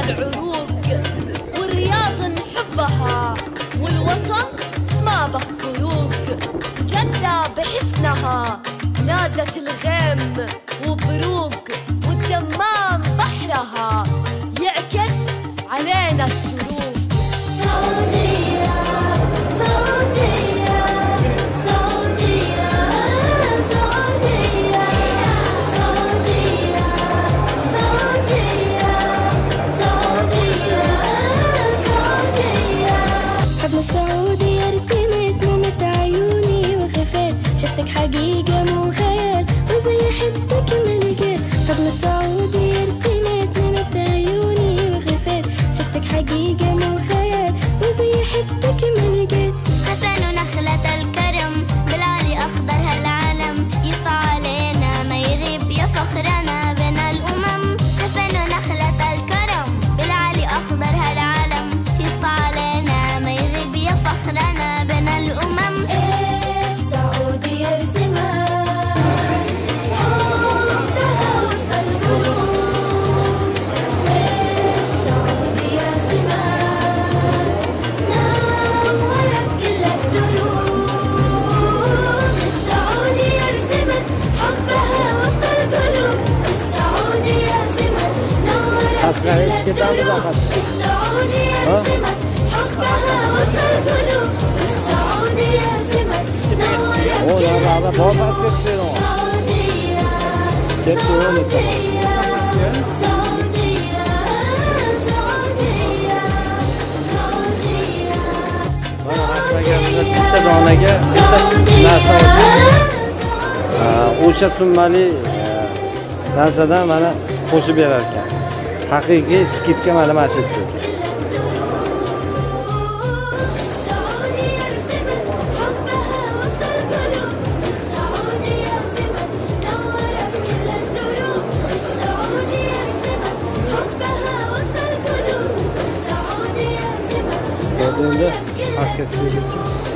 العروق والرياض نحبها والوطن ما به فروق جدة بحسنها نادت الغيم حقيقة مو خيال وزي حبك ما لقيت حبنا السعودية ارتمت نمت عيوني وخفيت شفتك حقيقة مو خيال وزي حبك ما لقيت سفن نخلة الكرم هیچ کتاب داخل او لا لا لا بابا اكسبسيون اكسبسيون bitta donaga bitta narsa o'sha summali narsadan mana qo'shib berar ekan haqiqiy skidka mana mana shu yerda. Suyu için.